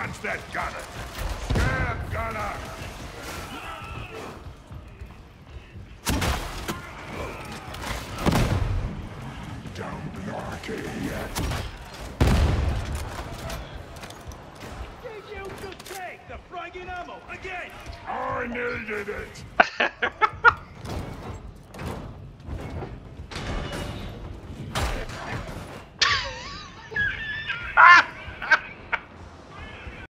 Guns that gunner! Scab gunner! Down the arcade! yet. Did you just take the friggin' ammo again? I needed it!